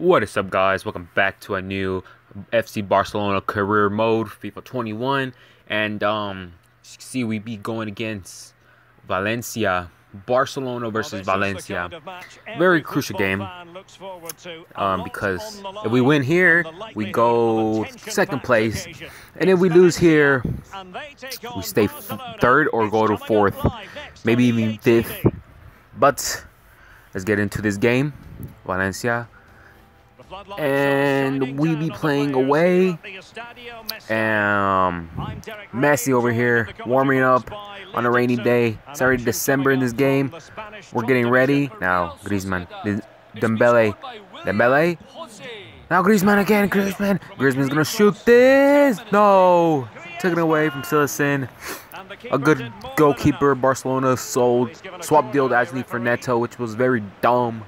What is up guys? Welcome back to a new FC Barcelona career mode, FIFA 21. And um see we be going against Valencia. Barcelona versus Valencia. Very crucial game. Um, because if we win here, we go second place. And if we lose here, we stay third or go to fourth. Maybe even fifth. But let's get into this game. Valencia and we be playing away. Um, Messi over here warming up on a rainy day. It's already December in this game. We're getting ready now. Griezmann, Dembele, Dembele. Now Griezmann again. Griezmann. Griezmann's gonna shoot this. No, took taken away from Cillessen. A good goalkeeper. Barcelona sold, swap deal actually for Neto, which was very dumb.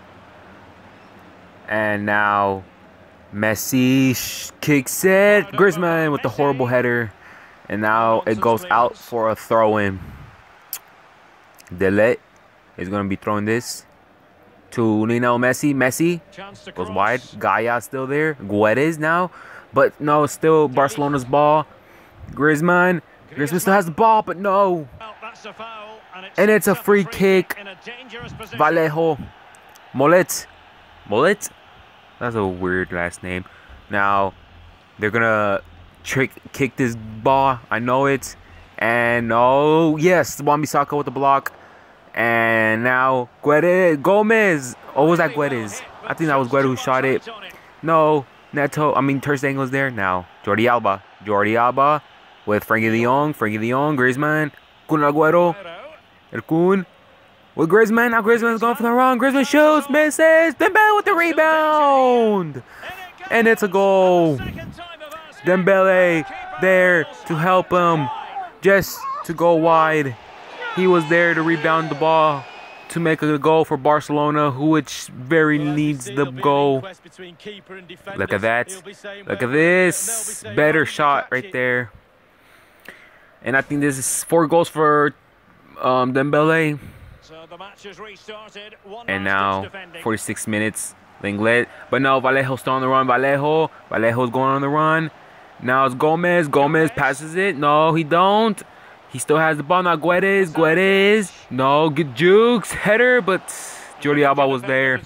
And now Messi kicks it. Griezmann with the horrible header. And now it goes out for a throw-in. Delet is going to be throwing this to Lionel Messi. Messi goes wide. Gayà still there. Guedes now. But no, still Barcelona's ball. Griezmann. Griezmann still has the ball, but no. And it's a free kick. Vallejo. Molet. Molet. That's a weird last name. Now, they're gonna trick kick this ball. I know it. And oh yes, Wan-Bissaka with the block. And now Guedes Gomez. Oh, was that Guedes? I think that was Guedes who shot it. No, Neto. I mean Ter Stegen's there now. Jordi Alba. Jordi Alba with Frenkie De Jong. Frenkie De Jong. Griezmann. Kun Agüero. El Kun. With Griezmann, now Griezmann's going for the run. Griezmann shoots, misses. Dembele with the rebound. And it's a goal. Dembele there to help him. Just to go wide. He was there to rebound the ball to make a goal for Barcelona, which very needs the goal. Look at that. Look at this. Better shot right there. And I think this is four goals for um, Dembele. And now, 46 minutes, Lenglet. But no, Vallejo's still on the run. Vallejo. Vallejo's going on the run. Now it's Gomez. Gomez passes it. No, he don't. He still has the ball. Now Guedes. Guedes. No, good jukes. Header, but Jordi Alba was there.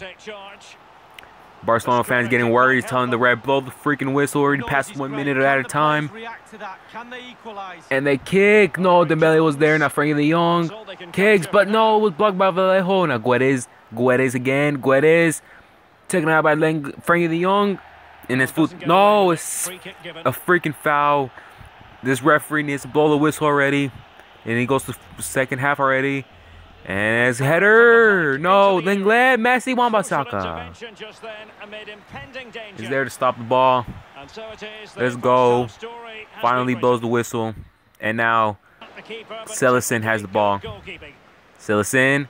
Barcelona fans getting worried. Telling the ref, blow the freaking whistle. Already past one minute at a time. And they kick. No, Dembele was there. Now Frenkie de Jong kicks, but no, it was blocked by Vallejo. Now Guedes. Guedes again. Guedes taken out by Len Frenkie de Jong. And his foot. No, it's a freaking foul. This referee needs to blow the whistle already. And he goes to second half already. And it's header. No, Lenglet, Messi, Wan-Bissaka. He's there to stop the ball. Let's go. Finally blows the whistle. And now Cillessen has the ball. Cillessen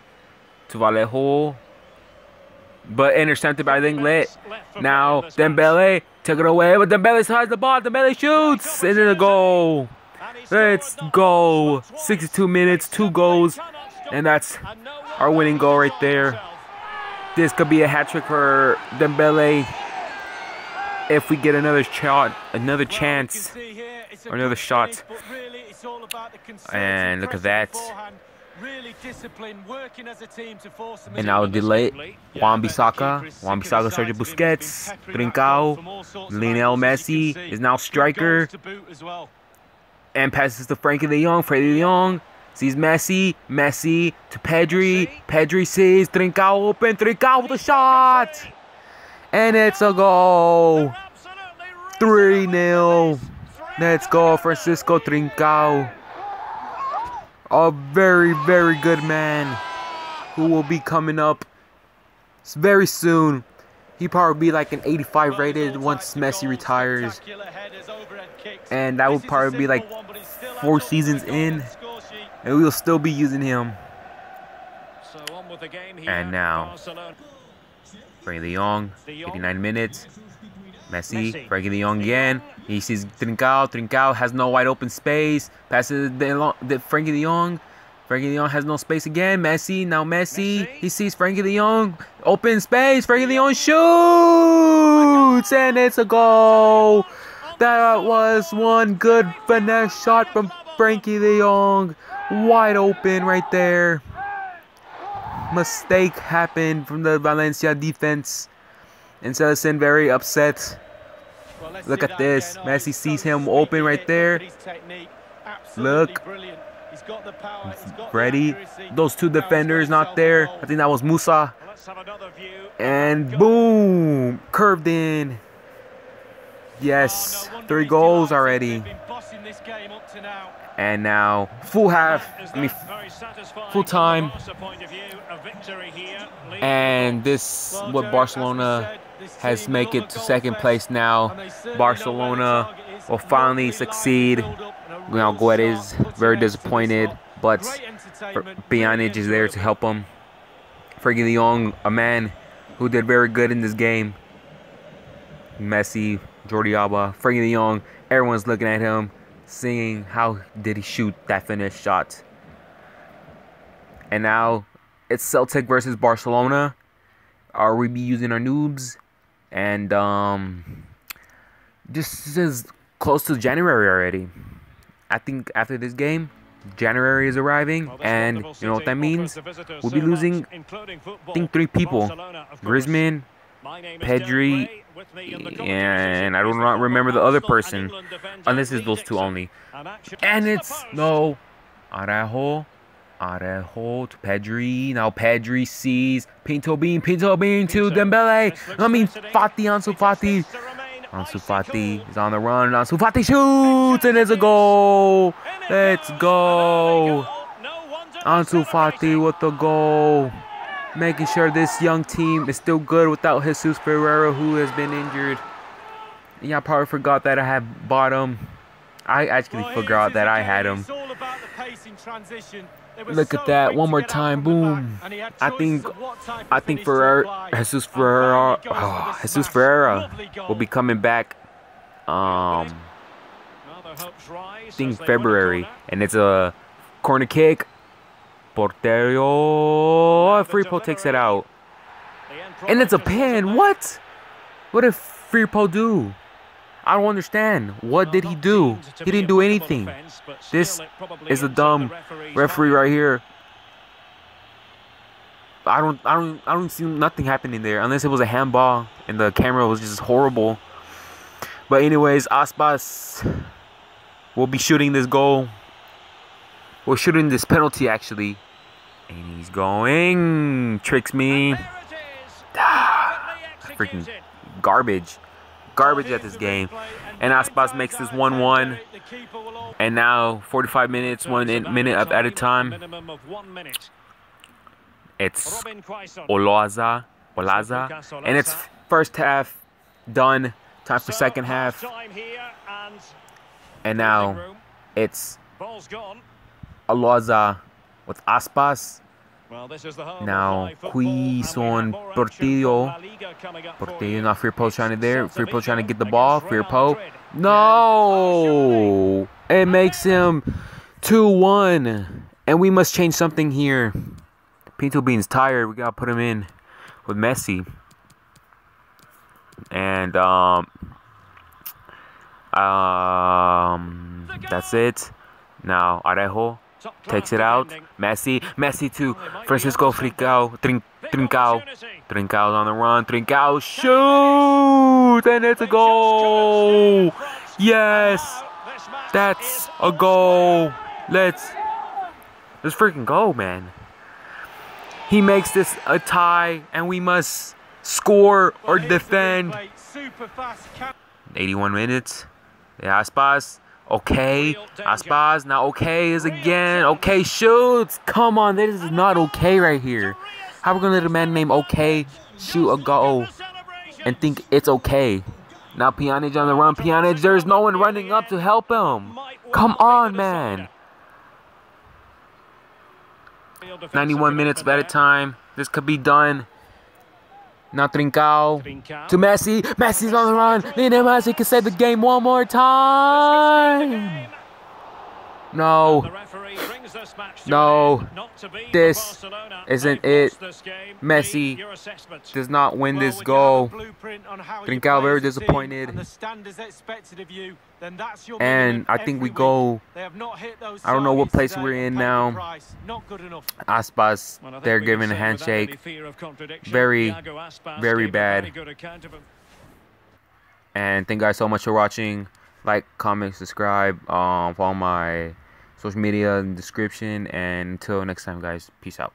to Vallejo. But intercepted by Lenglet. Now Dembele took it away. But Dembele has the ball. Dembele shoots. And then a goal. Let's go. 62 minutes, two goals. And that's our winning goal right there. This could be a hat trick for Dembele if we get another shot, another chance, or another shot. And look at that. And now delay Wan-Bissaka, Wan-Bissaka, Sergio Busquets, Trincao, Lionel Messi is now striker. And passes to Frenkie de Jong, Frenkie de Jong Sees Messi, Messi to Pedri. Pedri sees Trincao open. Trincao with a shot. And it's a goal. 3-0. Let's go, Francisco Trincao. A very, very good man who will be coming up very soon. He probably be like an 85 rated once Messi retires. And that would probably be like four seasons in and we will still be using him. and now, Frenkie de Jong, 59 minutes. Messi, Frenkie de Jong again. He sees Trincao. Trincao has no wide open space. Passes the, the Frenkie de Jong. Frenkie de Jong has no space again. Messi, now Messi. Messi. He sees Frenkie de Jong. Open space. Frenkie de Jong shoots. And it's a goal. That was one good finesse shot from Frenkie de Jong. Wide open right there. Mistake happened from the Valencia defense. And Cillessen very upset. Well, Look at this. Messi sees him open right there. Look. The Ready. Those two defenders not there. I think that was Musah. And boom. Curved in. Yes. Three goals already. And now full half. I mean full time. And this what Barcelona has make it to second place now. Barcelona will finally succeed. Know, Guedes very disappointed, but Pjanic is there to help him. Frenkie de Jong, a man who did very good in this game. Messi, Jordi Alba, Frenkie de Jong, everyone's looking at him, seeing how did he shoot that finish shot. And now it's Celtic versus Barcelona. Are we be using our noobs? And um, this is close to January already. I think after this game, January is arriving, well, and you know what that means? We'll be losing, I think, three people. Griezmann, Pedri, and I do not remember the other person, unless oh, it's those two only. And it's no Araujo, Araujo to Pedri. Now Pedri sees Pinto Bean, Pinto Bean to Dembele. I mean Fati, Ansu Fati. Ansu Fati is on the run. Ansu Fati shoots and it's a goal. Let's go. Ansu Fati with the goal. Making sure this young team is still good without Jesus Ferreira who has been injured. Yeah, I probably forgot that I had bought him. I actually forgot that I had him. Look at that one more time, boom. I think, I think Ferreira, Jesus Ferreira, oh, Jesus Ferreira will be coming back. Um, I think February, and it's a corner kick. Porterio, oh, Firpo takes it out, and it's a pin. What? What did Firpo do? I don't understand. What did he do? He didn't do anything. This is a dumb referee right here. I don't, I don't, I don't see nothing happening there unless it was a handball and the camera was just horrible. But anyways, Aspas will be shooting this goal. We're shooting this penalty actually, and he's going tricks me. Ah, freaking garbage garbage at this game. And Aspas makes this 1-1. And now 45 minutes, one minute at a time. It's Olaza, Olaza, and it's first half done. Time for second half. And now it's Olaza with Aspas now, qui son Portillo. Portillo, not Firpo trying to there. Firpo trying to get the ball. Firpo. No! It makes him 2-1. And we must change something here. Pinto Bean's tired. We got to put him in with Messi. And, um... Um... That's it. Now, Araujo takes it out. Messi, Messi to Francisco Fricao, Trin Trincao. Trincao's on the run. Trincao shoot, and it's a goal. Yes, that's a goal. Let's let's freaking go, man. He makes this a tie, and we must score or defend. 81 minutes. The Aspas Okay, Aspas now okay is again. Okay shoots. Come on, this is not okay right here. How we gonna let a man named Okay shoot a goal and think it's okay? Now Pjanic on the run. Pjanic, there's no one running up to help him. Come on, man. 91 minutes a time. This could be done. Now Trincao, to Messi. Messi's on the run. Lionel Messi can save the game one more time. No. No. This isn't it. Messi does not win this goal. Trincao very disappointed. And I think we go. I don't know what place we're in now. Aspas, they're giving a handshake. Very, very bad. And thank you guys so much for watching. Like, comment, subscribe. Um, follow my social media in the description. And until next time, guys, peace out.